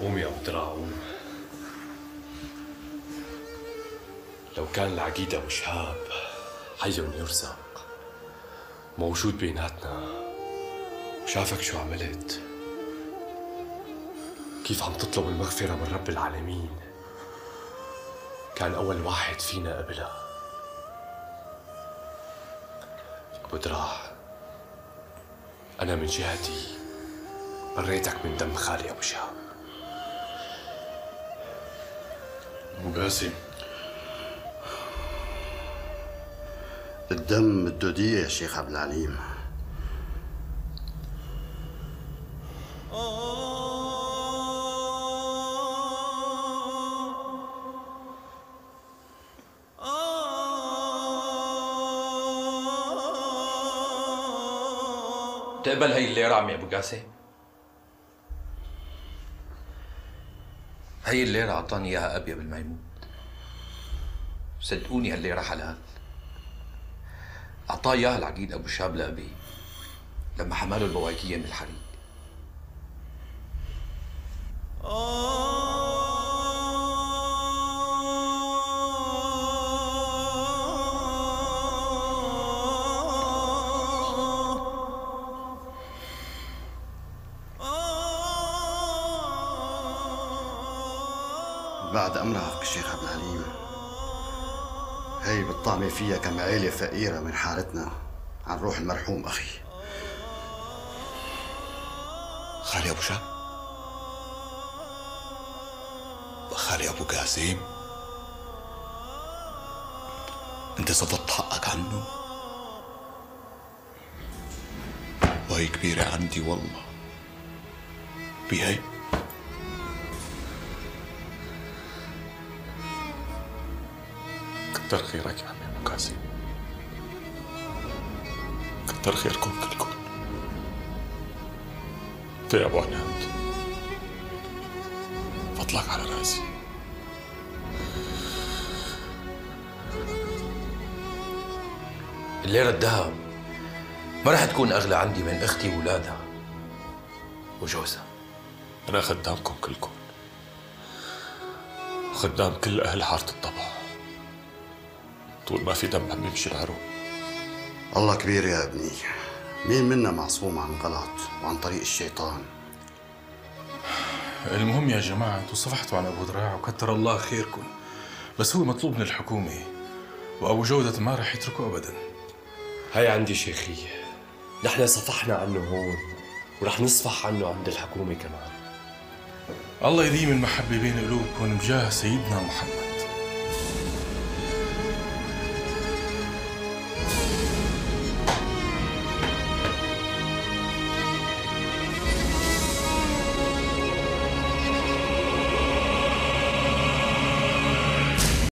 قوم يا ابو دراع قوم لو كان العقيد أبو شهاب حي يرزق موجود بيناتنا وشافك شو عملت؟ كيف عم تطلب المغفرة من رب العالمين؟ كان أول واحد فينا قبلها. أبو دراع أنا من جهتي بريتك من دم خالي أبو شهاب. أبو قاسم الدم الدودية يا شيخ عبد العليم تقبل هي الليرة عمي أبو قاسم؟ هي الليرة أعطاني إياها أبي يموت صدقوني هالليرة حلال. أعطاه إياها العقيد أبو شاب لأبي لما حملوا البواكية من الحريق. بعد أمرك شيخ عبد العليم. هي بالطعمة فيها كم عيلة فقيرة من حارتنا. عن روح المرحوم أخي. خالي أبو شاب خالي أبو قاسم. أنت صدقت حقك عنه؟ وهي كبيرة عندي والله. بهي كتر خيرك يا عمي قاسم كتر خيركم كلكم انت يا أبو عناد. فضلك على رأسي. الليرة الذهب ما رح تكون أغلى عندي من أختي وولادها وجوزها. أنا خدامكم كلكم. وخدام كل أهل حارة الطبع. طول ما في دم عم يمشي العروق الله كبير يا ابني. مين منا معصوم عن غلط وعن طريق الشيطان؟ المهم يا جماعة أنتوا صفحتوا عن أبو دراع وكتر الله خيركم. بس هو مطلوب من الحكومة وأبو جودة ما رح يتركه أبدا. هاي عندي شيخية نحن صفحنا عنه هون ورح نصفح عنه عند الحكومة كمان. الله يديم المحبة بين قلوبكم بجاه سيدنا محمد.